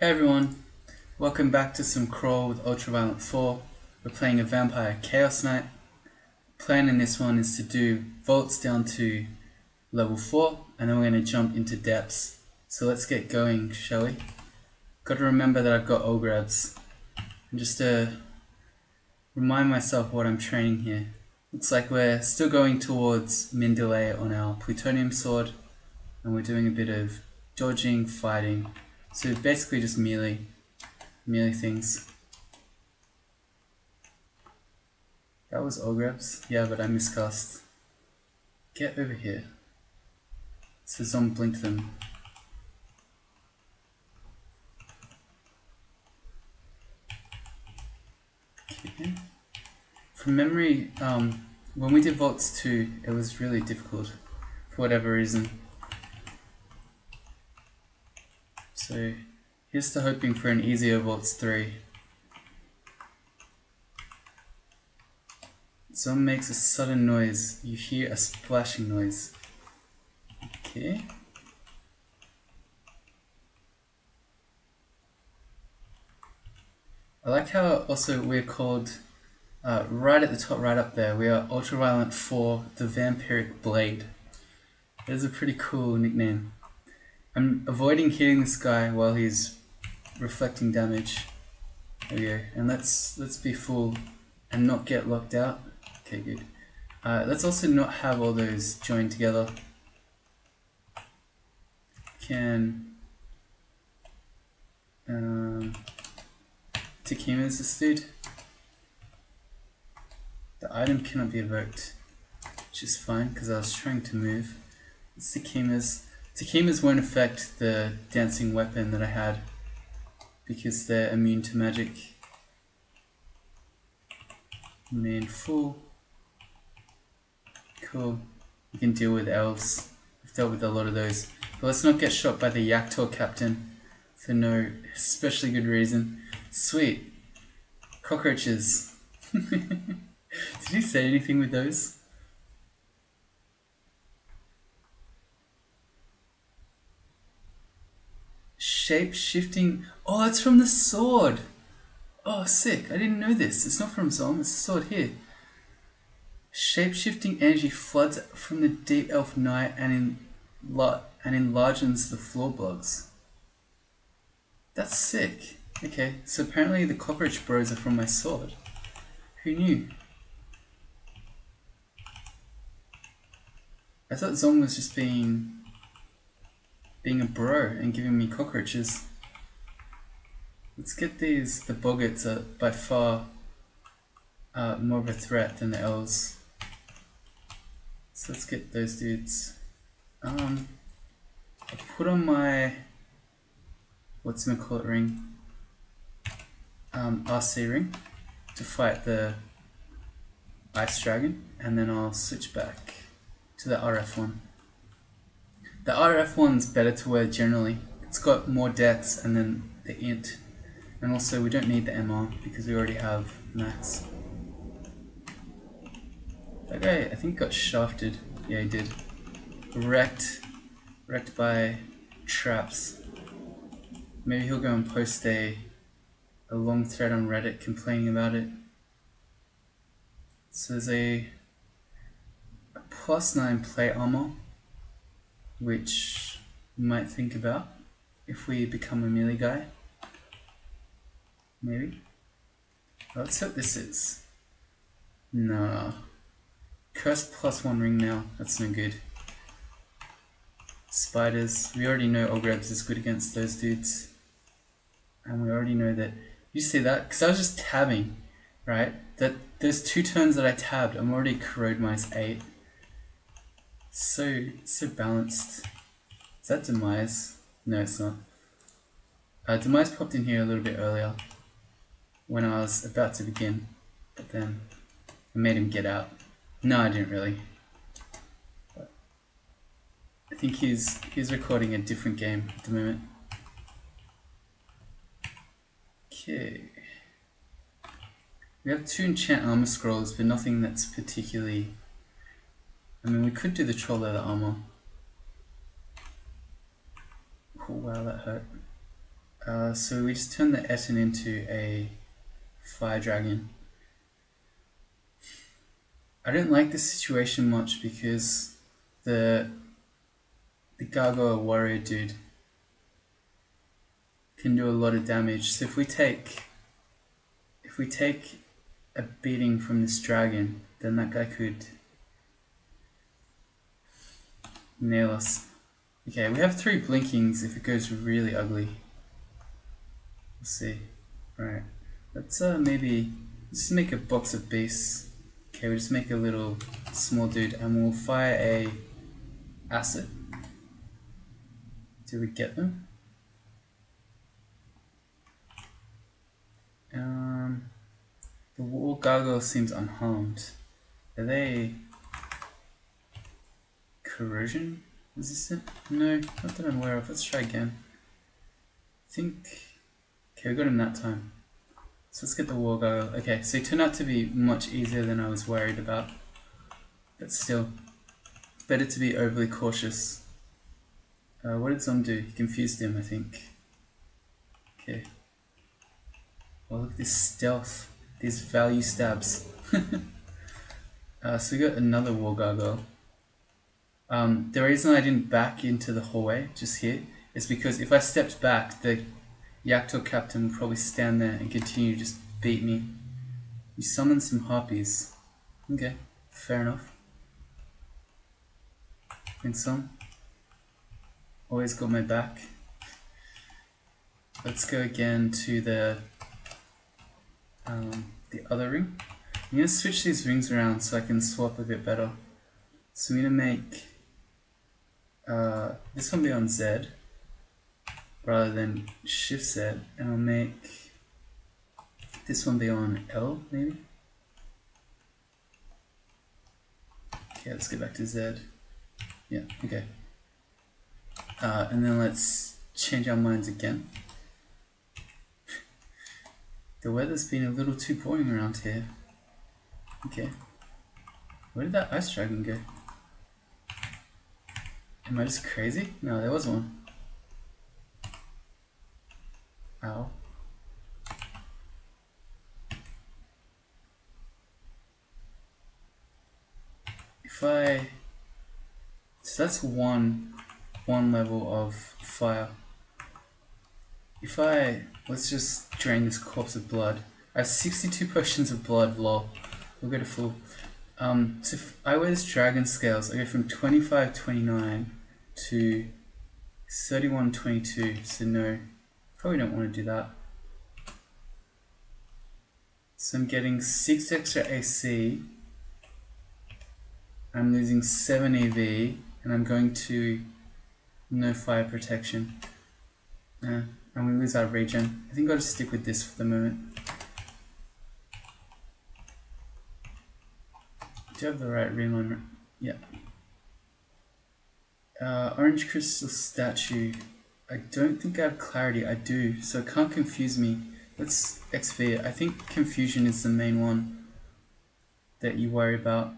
Hey everyone, welcome back to some Crawl with Ultraviolent 4. We're playing a Vampire Chaos Knight. Plan in this one is to do vaults down to level 4 and then we're going to jump into depths. So let's get going, shall we? Got to remember that I've got Ogrebs. And just to remind myself what I'm training here. Looks like we're still going towards min delay on our plutonium sword and we're doing a bit of dodging, fighting, so basically just melee, melee things. That was Ogrebs. Yeah, but I miscast. Get over here. So Xom blink them. From memory, um, when we did Vaults 2, it was really difficult for whatever reason. So here's to hoping for an easier Vaults 3. Someone makes a sudden noise. You hear a splashing noise. Okay. I like how also we're called, uh, right at the top, right up there, we are Ultraviolent 4, the Vampiric Blade. That is a pretty cool nickname. I'm avoiding hitting this guy while he's reflecting damage. There we go. And let's let's be full and not get locked out. Okay, good. Uh, let's also not have all those joined together. Can um, Tukima's this dude. The item cannot be evoked, which is fine because I was trying to move. It's Tukima's. Tukimas won't affect the dancing weapon that I had because they're immune to magic. Main full. Cool. We can deal with elves. I've dealt with a lot of those. But let's not get shot by the Yaktaur captain for no especially good reason. Sweet. Cockroaches. Did you say anything with those? Shape shifting. Oh, it's from the sword. Oh, sick. I didn't know this. It's not from Xom, it's the sword here. Shape shifting energy floods from the deep elf knight and, in, and enlarges the floor blocks. That's sick. Okay, so apparently the cockroach bros are from my sword. Who knew? I thought Xom was just being being a bro and giving me cockroaches. Let's get these, the boggarts are by far uh, more of a threat than the elves. So let's get those dudes. Um, I put on my, what's my call it ring? Um, RC ring to fight the ice dragon and then I'll switch back to the RF one. The RF one's better to wear generally. It's got more deaths and then the int. And also we don't need the MR because we already have max. That guy I think got shafted. Yeah he did. Wrecked. Wrecked by traps. Maybe he'll go and post a, a long thread on Reddit complaining about it. So there's a, a plus 9 plate armor which we might think about if we become a melee guy. Maybe. Oh, let's hope this is. No. Curse plus one ring now. That's no good. Spiders. We already know Ogrebs is good against those dudes. And we already know that. You see that? Because I was just tabbing, right? That those two turns that I tabbed, I'm already corrode mice 8 so so balanced. Is that Demise? No, it's not. Uh, Demise popped in here a little bit earlier when I was about to begin, but then I made him get out. No, I didn't really. But I think he's he's recording a different game at the moment. Okay. We have two enchant armor scrolls, but nothing that's particularly I mean, we could do the troll leather armor. Oh, wow, that hurt. Uh, so we just turn the Ettin into a fire dragon. I don't like this situation much because the the gargoyle warrior dude can do a lot of damage. So if we take if we take a beating from this dragon, then that guy could nail us. Okay, we have three blinkings if it goes really ugly. We'll see. Alright. Let's uh maybe just make a box of beasts. Okay, we'll just make a little small dude and we'll fire a acid. Do we get them? Um, the war gargoyle seems unharmed. Are they corrosion resistant? No, not that I'm aware of. Let's try again. I think. Okay, we got him that time. So let's get the war gargoyle. Okay, so it turned out to be much easier than I was worried about. But still, better to be overly cautious. Uh, what did Xom do? He confused him, I think. Okay. Oh, look at this stealth. These value stabs. uh, so we got another war gargoyle. Um, the reason I didn't back into the hallway just here is because if I stepped back, the Yaktaur captain would probably stand there and continue to just beat me. You summon some harpies. Okay, fair enough. And some. Always got my back. Let's go again to the um, the other ring. I'm going to switch these rings around so I can swap a bit better. So I'm going to make uh, this one be on Z rather than Shift Z, and I'll make this one be on L maybe. Okay, let's get back to Z. Yeah, okay. Uh, and then let's change our minds again. The weather's been a little too boring around here. Okay. Where did that ice dragon go? Am I just crazy? No, there was one. Ow. If I... So that's one, one level of fire. If I Let's just drain this corpse of blood. I have 62 potions of blood, lol. We'll go to full. Um, so if I wear this dragon scales, I go from 25.29 to 31.22. So no, probably don't want to do that. So I'm getting 6 extra AC. I'm losing 7 EV, and I'm going to no fire protection. Uh, and we lose our regen. I think I'll just stick with this for the moment. Do you have the right real Yeah. Uh, orange crystal statue. I don't think I have clarity. I do, so it can't confuse me. Let's XV it. I think confusion is the main one that you worry about.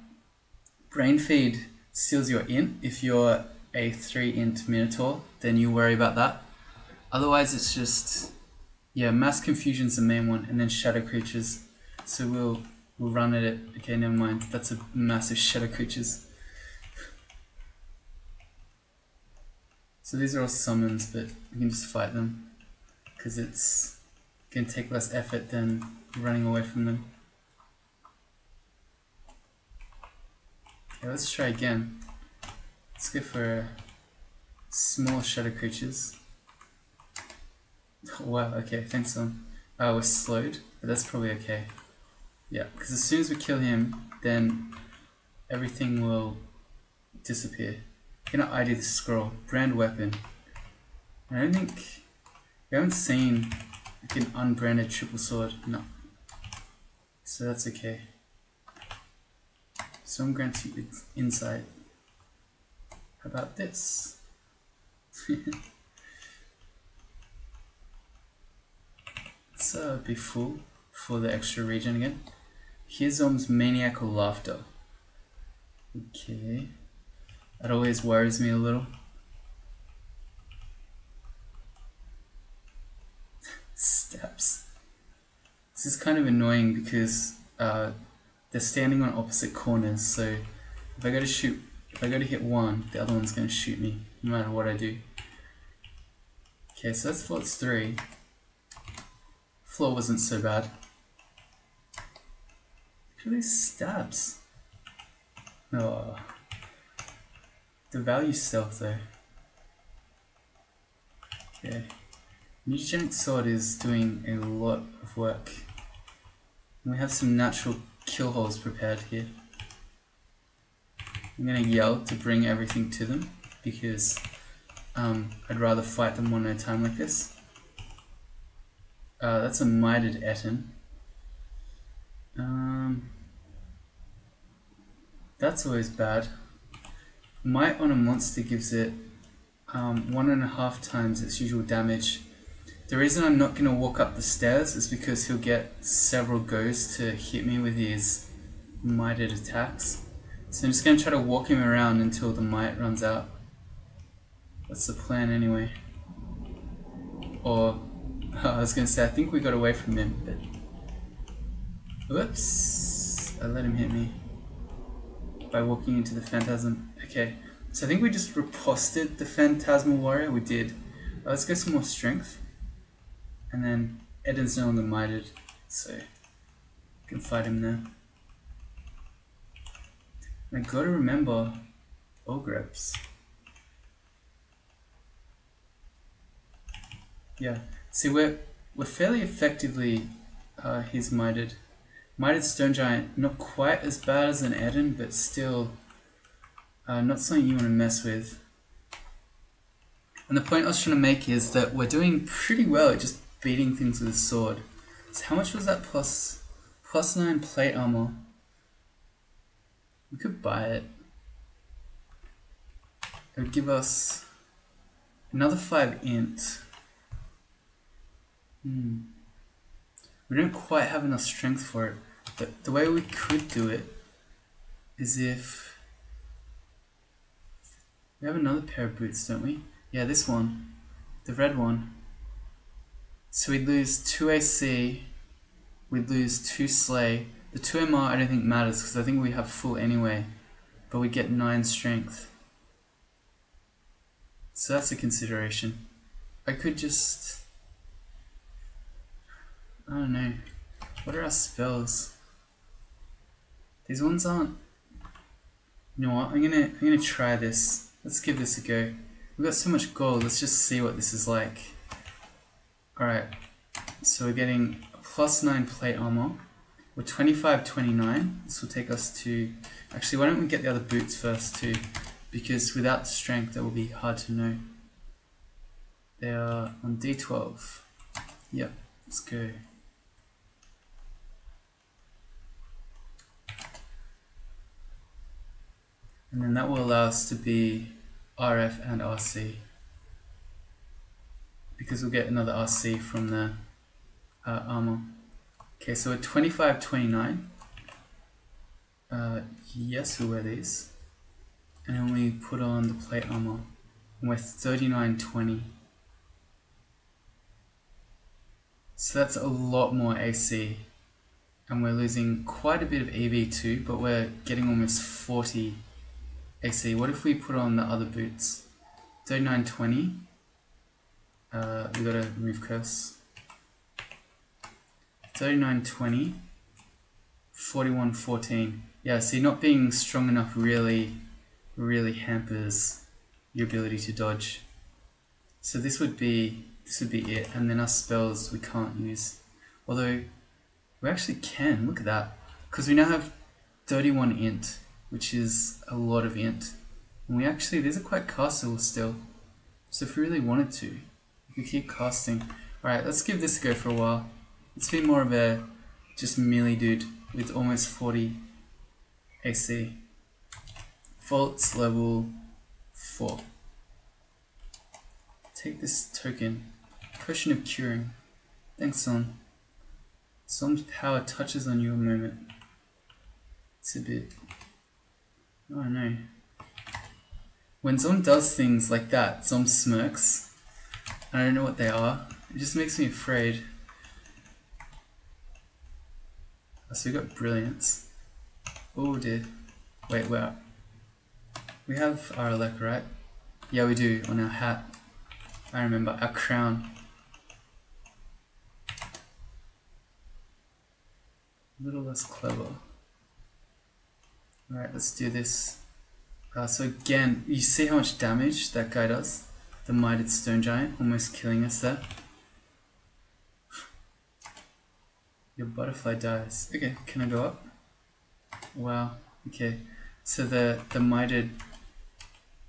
Brain feed seals your int. If you're a 3 int Minotaur, then you worry about that. Otherwise, it's just yeah, mass confusion is the main one, and then shadow creatures. So we'll we'll run at it. Okay, never mind. That's a massive shadow creatures. So these are all summons, but we can just fight them because it's going to take less effort than running away from them. Okay, let's try again. Let's go for small shadow creatures. wow, okay, thanks son. Uh, I was slowed, but that's probably okay. Yeah, because as soon as we kill him, then everything will disappear. Can I ID the scroll? Brand weapon. I don't think we haven't seen like an unbranded triple sword. No. So that's okay. Xom grants you insight. How about this? Let's uh, be full for the extra region again. Here's Om's maniacal laughter. Okay. That always worries me a little. Steps. This is kind of annoying because uh, they're standing on opposite corners, so if I go to shoot, if I go to hit one, the other one's going to shoot me, no matter what I do. Okay, so that's Forts 3. Floor wasn't so bad. Look at these stabs. Oh. The value stealth though. Okay. Mutagenic Sword is doing a lot of work. we have some natural kill holes prepared here. I'm gonna yell to bring everything to them because um, I'd rather fight them one at a time like this. Uh, that's a mitered Ettin. Um, that's always bad. Might on a monster gives it um, one and a half times its usual damage. The reason I'm not going to walk up the stairs is because he'll get several goes to hit me with his mited attacks. So I'm just going to try to walk him around until the might runs out. That's the plan anyway. Or, I was going to say, I think we got away from him, but... Whoops! I let him hit me. By walking into the phantasm. Okay, so I think we just riposted the phantasmal warrior. We did. Uh, let's get some more strength. And then Ettin's no longer mited, so we can fight him there. I gotta remember Ogreps. Yeah, see we're we're fairly effectively uh, he's mited. Mited Stone Giant, not quite as bad as an Ettin, but still uh, not something you want to mess with. And the point I was trying to make is that we're doing pretty well at just beating things with a sword. So how much was that plus plus nine plate armor? We could buy it. It would give us another 5 int. Hmm. We don't quite have enough strength for it. The, the way we could do it is if... We have another pair of boots, don't we? Yeah, this one. The red one. So we'd lose 2 AC, we'd lose 2 Slay, the 2MR I don't think matters because I think we have full anyway, but we get 9 strength. So that's a consideration. I could just... I don't know. What are our spells? These ones aren't... You know what, I'm gonna, I'm gonna try this. Let's give this a go. We've got so much gold, let's just see what this is like. Alright, so we're getting plus 9 plate armor. We're 25, 29. This will take us to... Actually, why don't we get the other boots first too? Because without strength, that will be hard to know. They are on D12. Yep, let's go. And then that will allow us to be RF and RC. Because we'll get another RC from the uh, armor. Okay, so at 25, 29, uh, yes, we wear these. And then we put on the plate armor. And we're 39, 20. So that's a lot more AC. And we're losing quite a bit of EV too, but we're getting almost 40 AC. What if we put on the other boots? 39, 20. Uh, we gotta remove curse. 39.20, 41.14. Yeah, see, not being strong enough really, really hampers your ability to dodge. So this would be this would be it, and then our spells we can't use. Although we actually can. Look at that, because we now have 31 int, which is a lot of int, and we actually these are quite castable still. So if we really wanted to, we could keep casting. All right, let's give this a go for a while. Let's be more of a just melee dude with almost 40 AC. Vaults level 4. Take this token. Question of Curing. Thanks, Xom. Xom's power touches on you a moment. It's a bit... Oh no. When Xom does things like that, Xom smirks. I don't know what they are. It just makes me afraid. So we got brilliance. Oh dear. Wait, where? We have our elect, right? Yeah, we do on our hat. I remember our crown. A little less clever. Alright, let's do this. Uh, so again, you see how much damage that guy does? The Mitred Stone Giant, almost killing us there. Your butterfly dies. Okay, can I go up? Wow, okay. So the, the mitred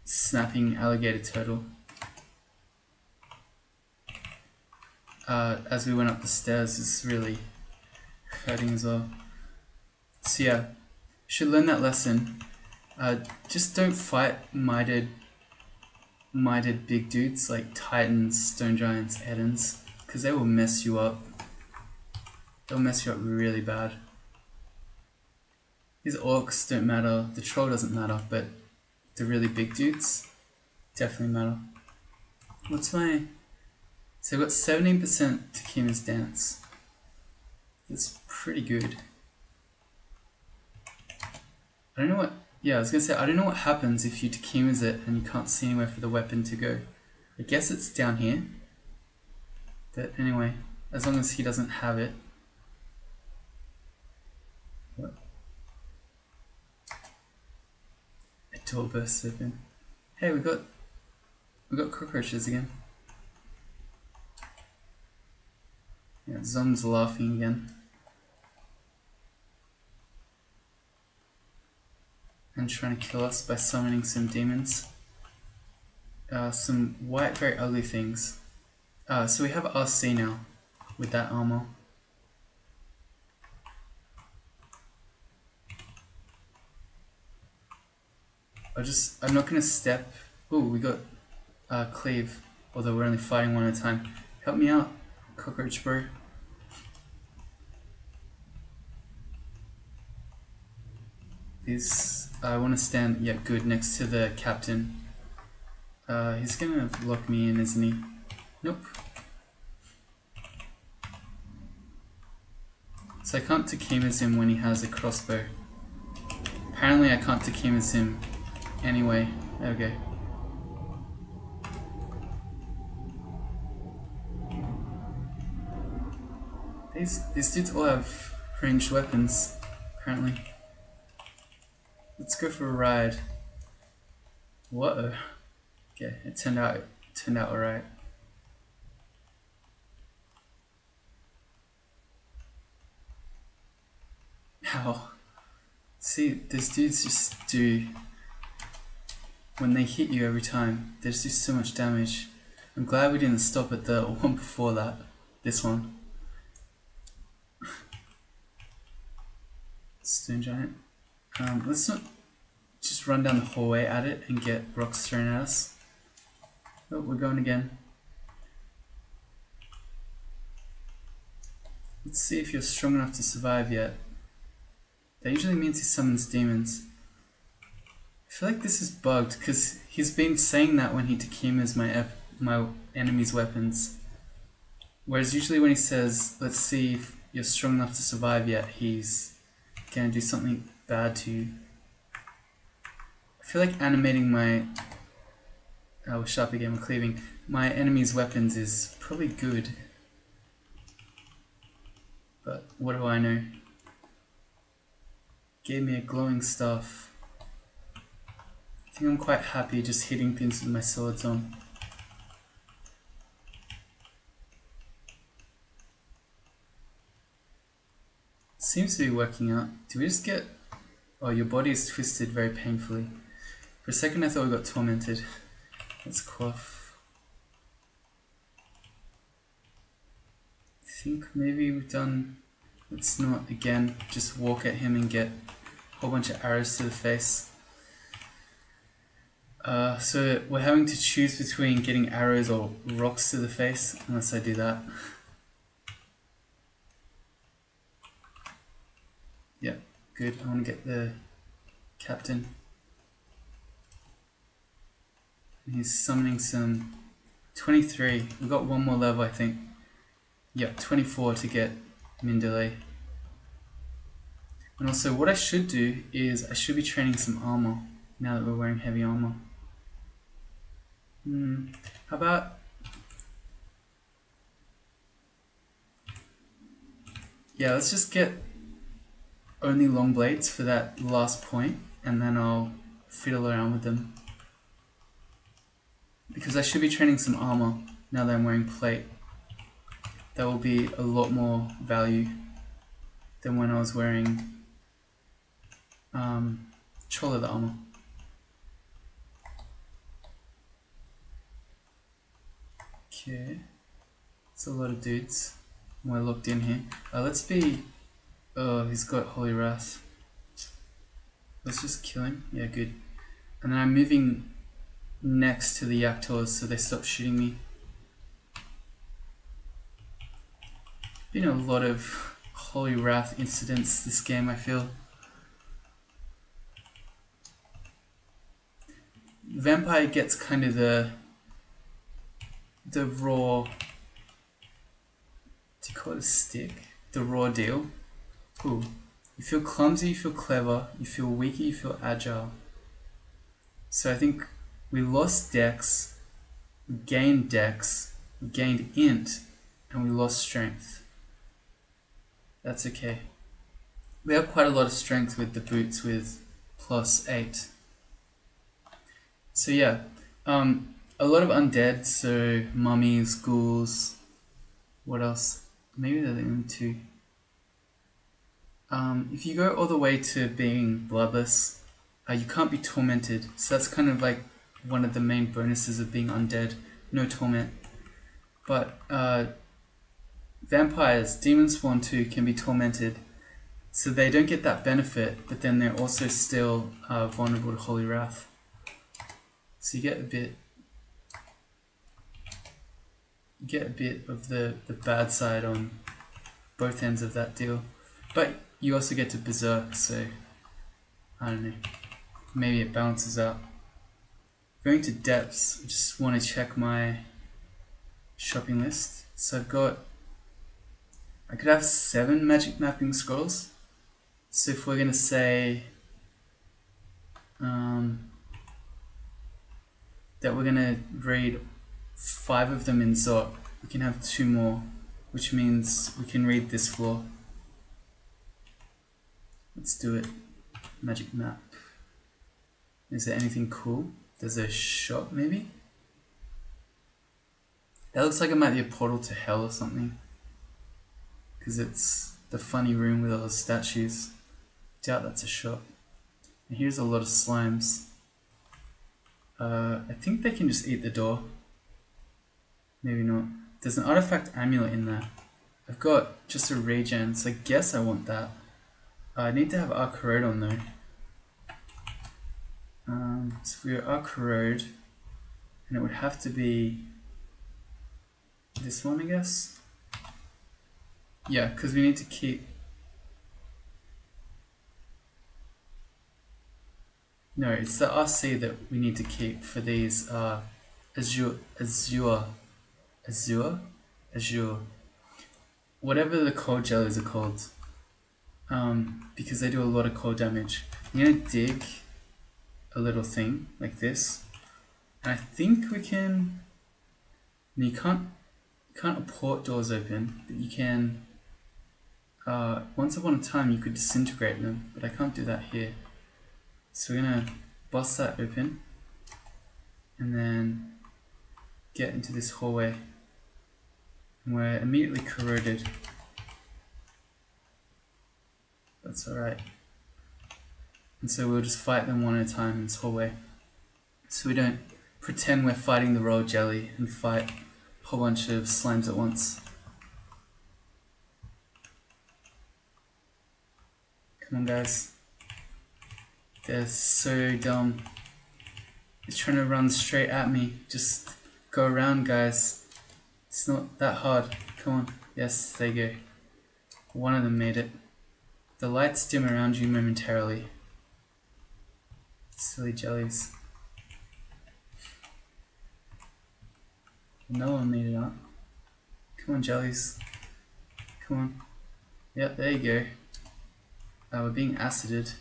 snapping alligator turtle. Uh, as we went up the stairs is really hurting as well. So yeah, should learn that lesson. Uh, just don't fight mitred, mitred big dudes like titans, stone giants, ettins, because they will mess you up. They'll mess you up really bad. These orcs don't matter, the troll doesn't matter, but the really big dudes definitely matter. What's my... So I've got 17% Tukima's Dance. That's pretty good. I don't know what... Yeah, I was gonna say, I don't know what happens if you Tukima's it and you can't see anywhere for the weapon to go. I guess it's down here. But anyway, as long as he doesn't have it. What? door bursts open. Hey, we got we got cockroaches again. Yeah, Xom's laughing again. And trying to kill us by summoning some demons. Uh, some white, very ugly things. Uh, so we have RC now with that armor. I just, I'm not gonna step. Oh, we got uh, Cleave, although we're only fighting one at a time. Help me out, Cockroach Bro. These, I want to stand, yeah, good, next to the captain. Uh, he's gonna lock me in, isn't he? Nope. So I can't Tukima's him when he has a crossbow. Apparently I can't Tukima's him Anyway, okay. These these dudes all have ranged weapons, apparently. Let's go for a ride. Whoa. Okay, it turned out it turned out alright. How? See, these dudes just do when they hit you every time. There's just so much damage. I'm glad we didn't stop at the one before that. This one. Stone Giant. Um, let's not just run down the hallway at it and get rocks thrown at us. Oh, we're going again. Let's see if you're strong enough to survive yet. That usually means he summons demons. I feel like this is bugged because he's been saying that when he Tukima's my my enemy's weapons. Whereas usually when he says, let's see if you're strong enough to survive yet, he's gonna do something bad to. I feel like animating my oh sharp again with cleaving. My enemy's weapons is probably good. But what do I know? Gave me a glowing staff. I think I'm quite happy just hitting things with my swords on. Seems to be working out. Do we just get... Oh, your body is twisted very painfully. For a second I thought we got tormented. Let's cough. I think maybe we've done... Let's not, again, just walk at him and get a whole bunch of arrows to the face. Uh, so we're having to choose between getting arrows or rocks to the face, unless I do that. Yeah, good. I want to get the captain. He's summoning some 23. We've got one more level, I think. Yep, 24 to get Mindile. And also what I should do is I should be training some armor now that we're wearing heavy armor. Hmm, how about Yeah, let's just get only long blades for that last point and then I'll fiddle around with them. Because I should be training some armor now that I'm wearing plate. That will be a lot more value than when I was wearing um, the armor. Okay, it's a lot of dudes. We're locked in here. Uh, let's be. Oh, he's got Holy Wrath. Let's just kill him. Yeah, good. And then I'm moving next to the Yaktaurs so they stop shooting me. Been a lot of Holy Wrath incidents this game, I feel. Vampire gets kind of the the raw do you call it a stick? The raw deal. Ooh. You feel clumsy, you feel clever, you feel weaker, you feel agile. So I think we lost dex, we gained dex, we gained int, and we lost strength. That's okay. We have quite a lot of strength with the boots with plus 8. So yeah, um, a lot of undead, so mummies, ghouls, what else? Maybe they're the only two. Um, if you go all the way to being bloodless, uh, you can't be tormented. So that's kind of like one of the main bonuses of being undead. No torment. But uh, vampires, demon spawn too, can be tormented. So they don't get that benefit, but then they're also still uh, vulnerable to Holy Wrath. So you get a bit get a bit of the, the bad side on both ends of that deal. But you also get to Berserk, so I don't know. Maybe it balances out. Going to depths, I just want to check my shopping list. So I've got, I could have seven magic mapping scrolls. So if we're going to say um, that we're going to read five of them in Zot. We can have two more, which means we can read this floor. Let's do it. Magic map. Is there anything cool? There's a shop, maybe? That looks like it might be a portal to hell or something. Because it's the funny room with all the statues. Doubt that's a shop. And here's a lot of slimes. Uh, I think they can just eat the door. Maybe not. There's an artifact amulet in there. I've got just a regen, so I guess I want that. Uh, I need to have Arc Corrode on though. Um, so we're Arc Corrode, and it would have to be this one, I guess. Yeah, because we need to keep. No, it's the RC that we need to keep for these uh, Azure, Azure Azure, Azure, whatever the cold jellies are called, um, because they do a lot of cold damage. I'm gonna dig a little thing like this, and I think we can. You can't you can't port doors open, but you can. Uh, once upon a time, you could disintegrate them, but I can't do that here. So we're gonna bust that open, and then get into this hallway and we're immediately corroded. That's alright. And so we'll just fight them one at a time in this hallway. So we don't pretend we're fighting the royal jelly and fight a whole bunch of slimes at once. Come on guys. They're so dumb. They're trying to run straight at me. Just go around guys. It's not that hard. Come on. Yes, there you go. One of them made it. The lights dim around you momentarily. Silly jellies. No one it up. Come on, jellies. Come on. Yep, there you go. Uh, we're being acided.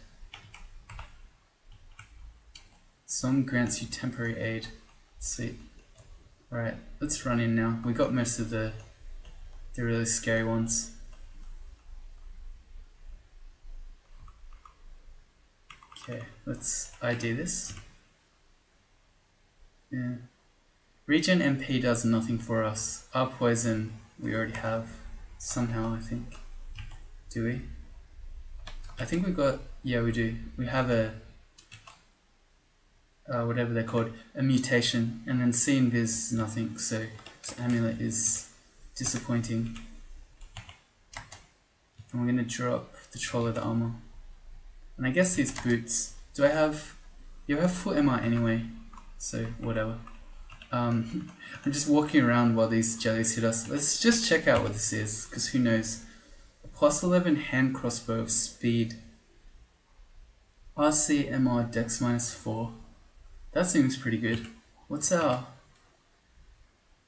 Xom grants you temporary aid. Sweet. Alright, let's run in now. We got most of the the really scary ones. Okay, let's ID this. Yeah. Regen MP does nothing for us. Our poison we already have somehow, I think. Do we? I think we've got, yeah we do. We have a, uh, whatever they're called, a mutation, and then seeing this nothing, so this amulet is disappointing. And we're gonna drop the troll of the armor. And I guess these boots, do I have, you have full MR anyway, so whatever. Um, I'm just walking around while these jellies hit us. Let's just check out what this is, because who knows. Plus 11 hand crossbow of speed. RC MR dex minus 4. That seems pretty good. What's our...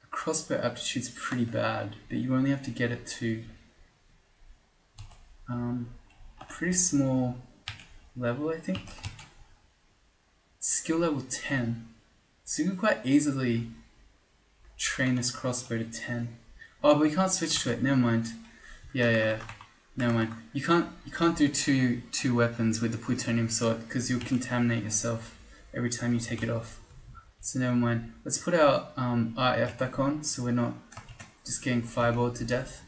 Crossbow aptitude's pretty bad, but you only have to get it to... Um, pretty small level, I think. Skill level 10. So you can quite easily train this crossbow to 10. Oh, but we can't switch to it. Never mind. Yeah, yeah. Never mind. You can't you can't do two two weapons with the plutonium sword because you'll contaminate yourself every time you take it off. So never mind. Let's put our um, RF back on so we're not just getting fireballed to death.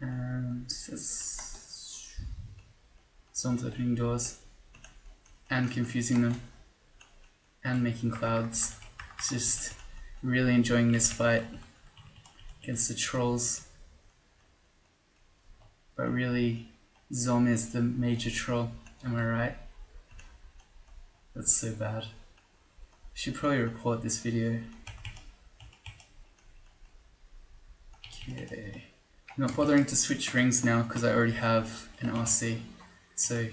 And it's someone's opening doors and confusing them and making clouds. Just really enjoying this fight against the trolls. But really, Xom is the major troll, am I right? That's so bad. Should probably report this video. Okay. I'm not bothering to switch rings now because I already have an RC. So,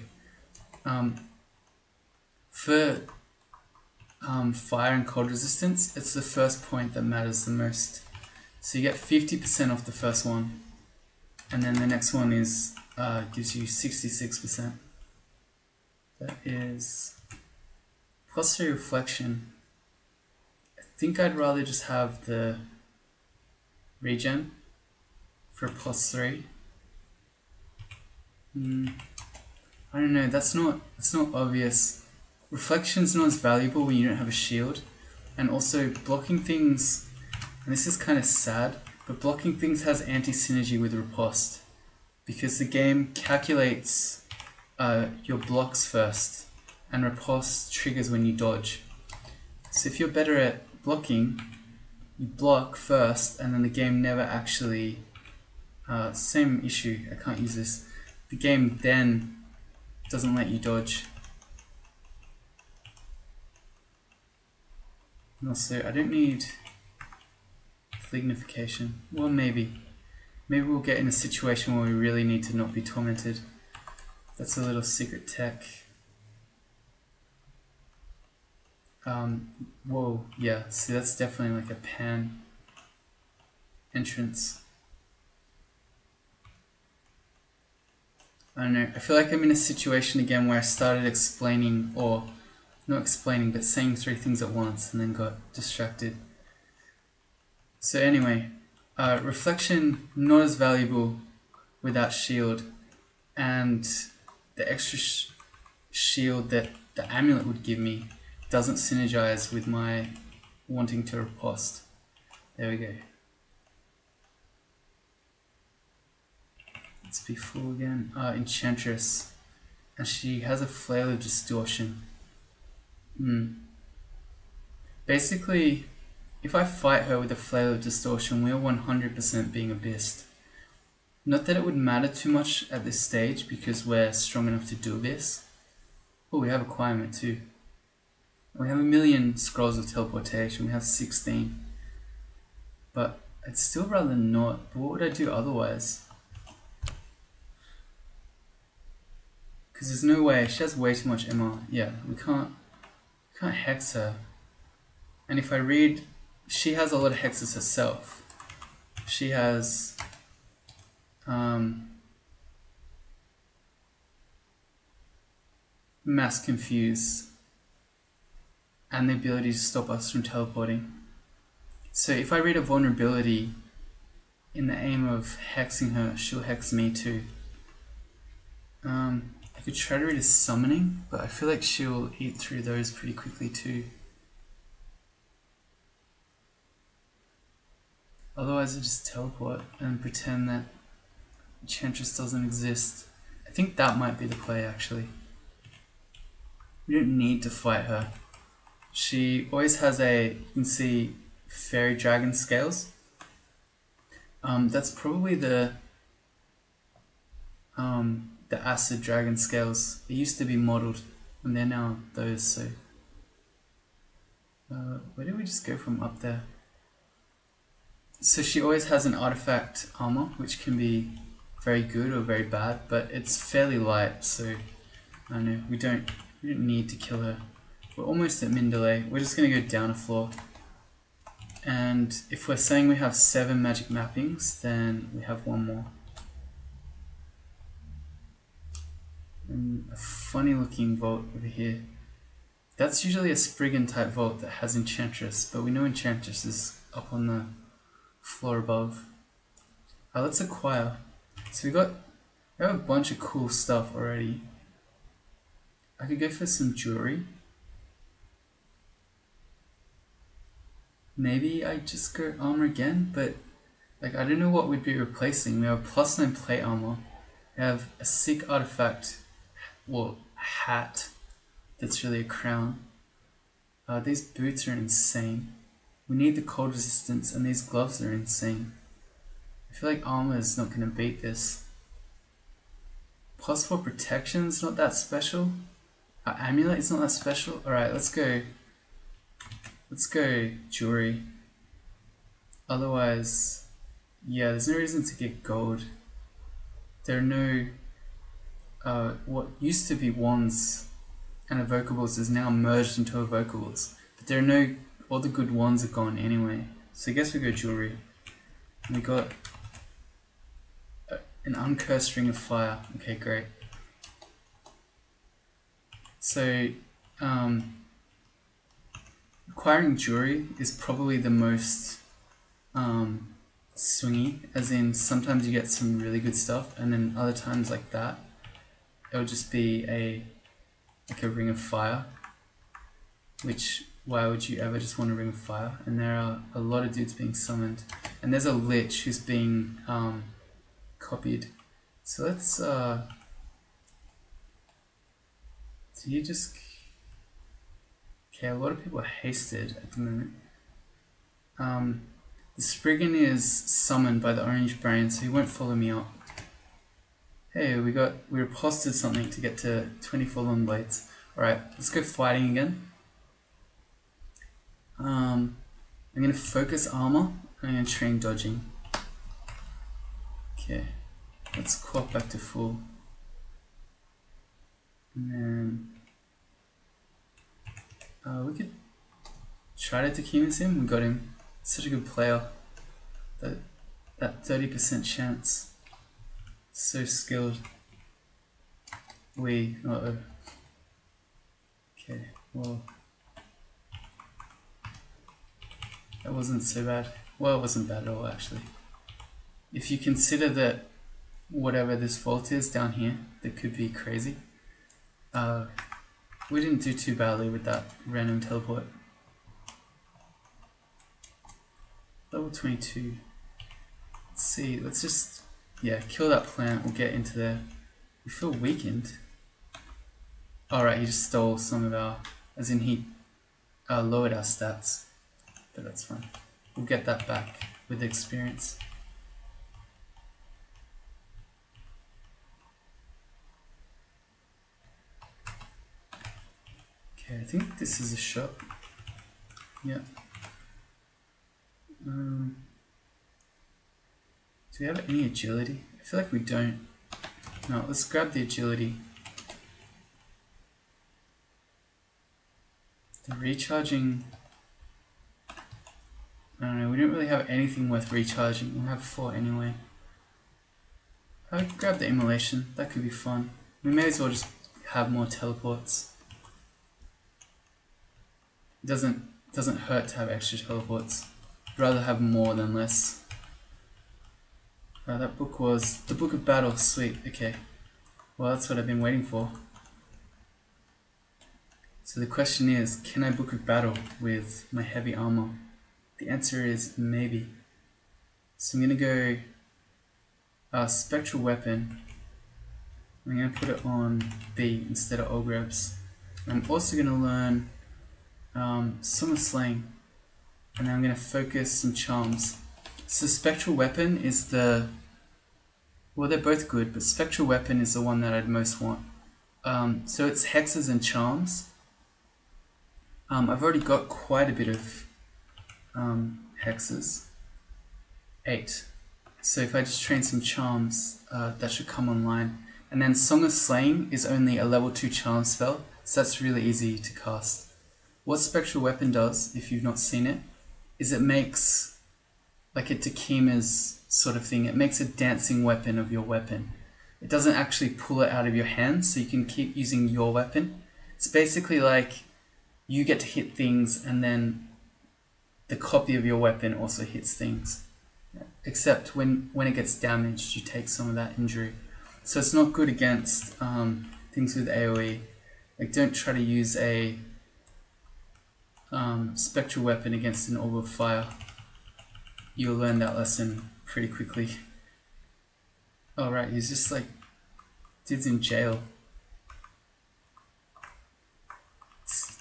um, for um, fire and cold resistance, it's the first point that matters the most. So you get 50% off the first one, and then the next one is uh, gives you 66%. That is plus three reflection. I think I'd rather just have the regen for plus three. Mm, I don't know. That's not. That's not obvious. Reflection's not as valuable when you don't have a shield, and also blocking things. And this is kind of sad, but blocking things has anti-synergy with riposte, because the game calculates uh, your blocks first, and riposte triggers when you dodge. So if you're better at blocking, you block first, and then the game never actually. Uh, same issue. I can't use this. The game then doesn't let you dodge. And also, I don't need lignification. Well, maybe. Maybe we'll get in a situation where we really need to not be tormented. That's a little secret tech. Um, whoa, yeah, see that's definitely like a pan entrance. I don't know, I feel like I'm in a situation again where I started explaining or not explaining, but saying three things at once and then got distracted. So anyway, uh, reflection not as valuable without shield, and the extra sh shield that the amulet would give me doesn't synergize with my wanting to riposte. There we go. Let's be full again. Uh, Enchantress. And she has a flail of distortion. Hmm. Basically, if I fight her with a flail of distortion, we're 100% being abyssed. Not that it would matter too much at this stage because we're strong enough to do this. Oh, we have acquirement too. We have a million scrolls of teleportation, we have 16. But I'd still rather not, but what would I do otherwise? Because there's no way, she has way too much MR. Yeah, we can't can't hex her. And if I read, she has a lot of hexes herself. She has, um, mass confuse and the ability to stop us from teleporting. So if I read a vulnerability in the aim of hexing her, she'll hex me too. Um, could try to read a summoning, but I feel like she'll eat through those pretty quickly too. Otherwise I just teleport and pretend that Enchantress doesn't exist. I think that might be the play actually. We don't need to fight her. She always has a, you can see fairy dragon scales. Um, that's probably the um, the acid dragon scales. It used to be modeled and they're now those so uh, where did we just go from up there? So she always has an artifact armor which can be very good or very bad but it's fairly light so I don't know we don't we don't need to kill her. We're almost at Mindelay. We're just going to go down a floor. And if we're saying we have seven magic mappings, then we have one more. A funny looking vault over here. That's usually a Spriggan type vault that has Enchantress, but we know Enchantress is up on the floor above. Uh, let's acquire. So we got we have a bunch of cool stuff already. I could go for some jewelry. Maybe I just go armor again, but like I don't know what we'd be replacing. We have a plus 9 plate armor. We have a sick artifact, well, hat that's really a crown. Uh, these boots are insane. We need the cold resistance and these gloves are insane. I feel like armor is not going to beat this. Plus 4 protection is not that special. Our amulet is not that special. Alright, let's go. Let's go jewelry. Otherwise, yeah, there's no reason to get gold. There are no, uh, what used to be wands and evokables is now merged into evokables. But there are no, all the good ones are gone anyway. So I guess we go jewelry. We got an uncursed ring of fire. Okay, great. So, um, acquiring jewelry is probably the most um, swingy, as in sometimes you get some really good stuff, and then other times like that, it'll just be a like a ring of fire. Which why would you ever just want a ring of fire? And there are a lot of dudes being summoned, and there's a lich who's being um, copied. So let's uh, so you just... Okay, a lot of people are hasted at the moment. Um, the Spriggan is summoned by the orange brain, so he won't follow me up. Hey, we got we reposted something to get to 24 long blades. Alright, let's go fighting again. Um, I'm gonna focus armor, I'm gonna train dodging. Okay, let's co-op back to full. And then uh, we could try to Tukima's him. We got him. Such a good player. That that 30% chance. So skilled. We uh oh. Okay, well that wasn't so bad. Well, it wasn't bad at all actually. If you consider that whatever this vault is down here, that could be crazy. Uh, we didn't do too badly with that random teleport. Level 22. Let's see, let's just, yeah, kill that plant, we'll get into there. We feel weakened. Alright, he just stole some of our, as in he uh, lowered our stats. But that's fine. We'll get that back with experience. Okay, I think this is a shot. Yeah. Um, do we have any agility? I feel like we don't. No, let's grab the agility. The recharging... I don't know, we don't really have anything worth recharging. We'll have four anyway. I grab the immolation, that could be fun. We may as well just have more teleports. It doesn't doesn't hurt to have extra teleports. I'd rather have more than less. That book was the Book of Battle. Sweet. Okay. Well, that's what I've been waiting for. So the question is, can I book a battle with my heavy armor? The answer is maybe. So I'm gonna go uh, spectral weapon. I'm gonna put it on B instead of Ogrebs. I'm also gonna learn um, of Slaying, and I'm gonna focus some charms. So spectral weapon is the well, they're both good, but spectral weapon is the one that I'd most want. Um, so it's hexes and charms. Um, I've already got quite a bit of um, hexes. Eight. So if I just train some charms, uh, that should come online. And then Song of Slaying is only a level 2 charm spell, so that's really easy to cast. What Spectral Weapon does, if you've not seen it, is it makes like a Tukima's sort of thing. It makes a dancing weapon of your weapon. It doesn't actually pull it out of your hand, so you can keep using your weapon. It's basically like you get to hit things and then the copy of your weapon also hits things. Except when, when it gets damaged, you take some of that injury. So it's not good against um, things with AoE. Like don't try to use a um, spectral weapon against an orb of fire. You'll learn that lesson pretty quickly. Oh right, he's just like, dude's in jail.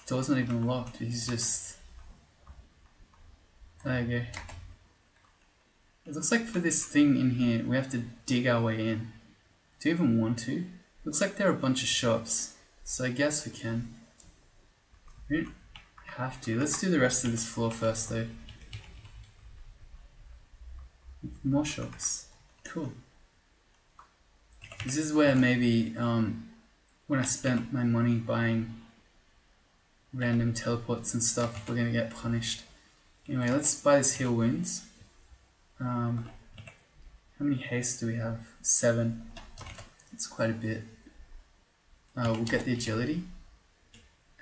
door's not even locked. He's just... There you go. It looks like for this thing in here, we have to dig our way in. Do you even want to? Looks like there are a bunch of shops. So I guess we can. We don't have to. Let's do the rest of this floor first though. More shops. Cool. This is where maybe um, when I spent my money buying random teleports and stuff, we're gonna get punished. Anyway, let's buy this heal wounds. Um, how many haste do we have? Seven. It's quite a bit. Uh, we'll get the agility.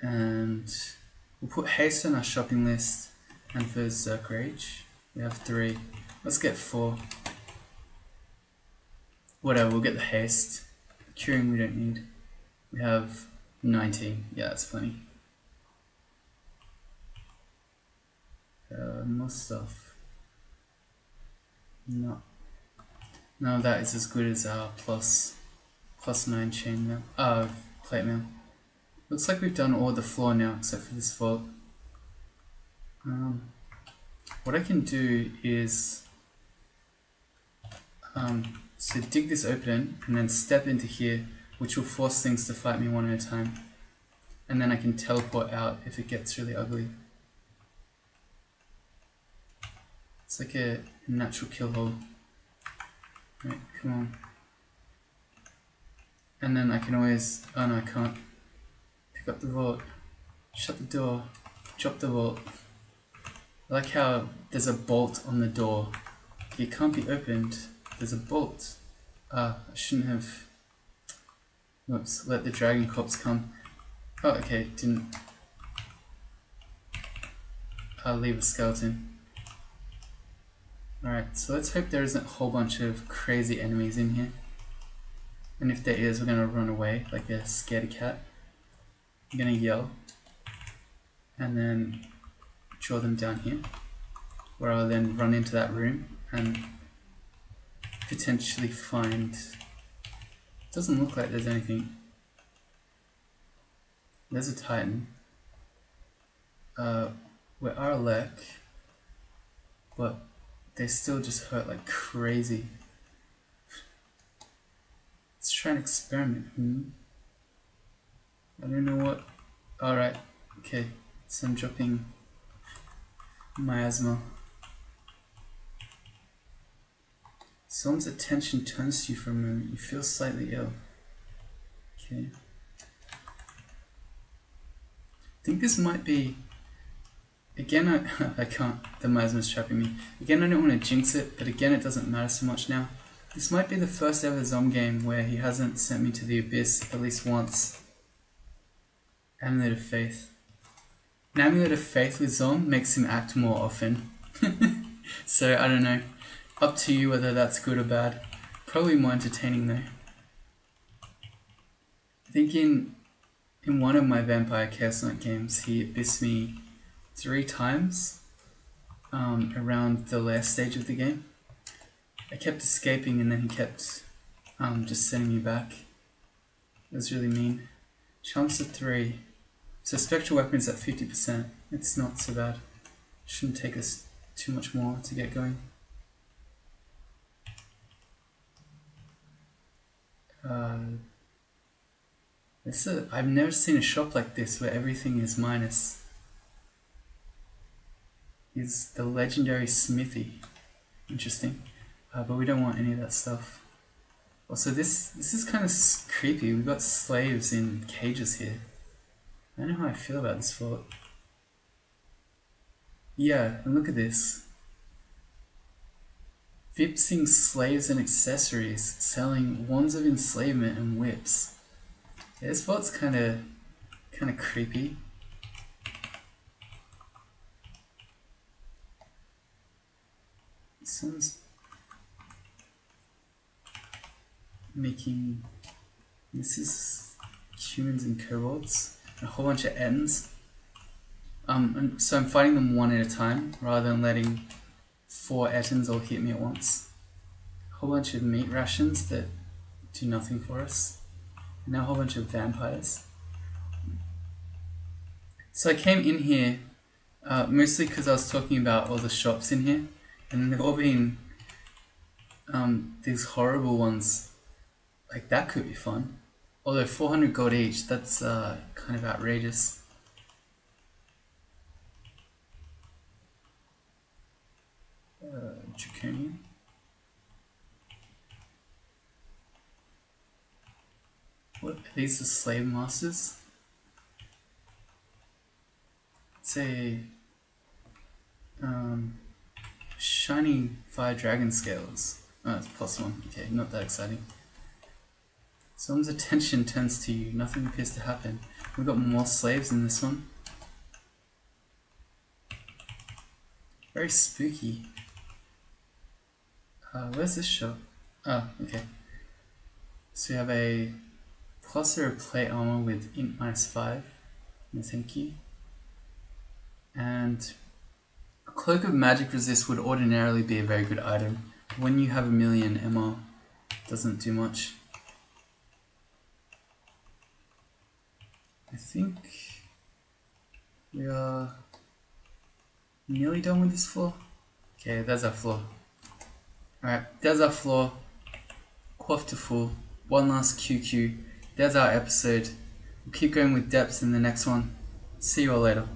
And we'll put haste on our shopping list. And for Zerk Rage, we have three. Let's get four. Whatever, we'll get the haste. Curing we don't need. We have 19. Yeah, that's plenty. Uh, more stuff. No. No, that is as good as our plus, plus 9 chainmail. Uh, plate mail. Looks like we've done all the floor now except for this vault. Um, what I can do is um, so dig this open and then step into here which will force things to fight me one at a time and then I can teleport out if it gets really ugly. It's like a natural kill hole. Right, come on. And then I can always, oh no I can't. Pick up the vault, shut the door, drop the vault. I like how there's a bolt on the door. It can't be opened. There's a bolt. Ah, I shouldn't have. Whoops, let the dragon corpse come. Oh, okay, didn't. I'll leave a skeleton. Alright, so let's hope there isn't a whole bunch of crazy enemies in here. And if there is, we're gonna run away like a scaredy cat. I'm gonna yell. And then draw them down here. Where I'll then run into that room and potentially find... Doesn't look like there's anything. There's a titan. Uh, we're rElec, but they still just hurt like crazy. Let's try an experiment. Hmm? I don't know what. Alright, okay. So I'm dropping miasma. Someone's attention turns to you for a moment. You feel slightly ill. Okay. I think this might be Again, I, I can't, the miasma's trapping me. Again, I don't want to jinx it, but again, it doesn't matter so much now. This might be the first ever Xom game where he hasn't sent me to the abyss at least once. Amulet of Faith. An Amulet of Faith with Xom makes him act more often. so I don't know. Up to you whether that's good or bad. Probably more entertaining though. I think in in one of my Vampire Knight games, he abyssed me three times um, around the last stage of the game. I kept escaping and then he kept um, just sending me back. It was really mean. Chance of 3. So spectral weapons at 50%. It's not so bad. Shouldn't take us too much more to get going. Uh, it's a, I've never seen a shop like this where everything is minus. Is the legendary smithy. Interesting. Uh, but we don't want any of that stuff. Also, this this is kind of creepy. We've got slaves in cages here. I don't know how I feel about this fort. Yeah, and look at this. Vipsing slaves and accessories, selling wands of enslavement and whips. This fort's kind of kind of creepy. Someone's making this is humans and kobolds, a whole bunch of ettins. Um, so I'm fighting them one at a time rather than letting four Ettins all hit me at once. A whole bunch of meat rations that do nothing for us. And now a whole bunch of vampires. So I came in here uh, mostly because I was talking about all the shops in here, and they've all been um, these horrible ones like that could be fun. Although 400 gold each, that's uh, kind of outrageous. Draconian. What are these the slave masters? It's a um, shiny fire dragon scales. Oh, it's plus one. Okay, not that exciting. Someone's attention turns to you. Nothing appears to happen. We've got more slaves in this one. Very spooky. Uh, where's this shop? Oh, okay. So we have a cluster of plate armor with int minus 5. No thank you. And a cloak of magic resist would ordinarily be a very good item. When you have a million MR, doesn't do much. I think we are nearly done with this floor. Okay, there's our floor. Alright, there's our floor. Quaff to full. One last QQ. There's our episode. We'll keep going with depths in the next one. See you all later.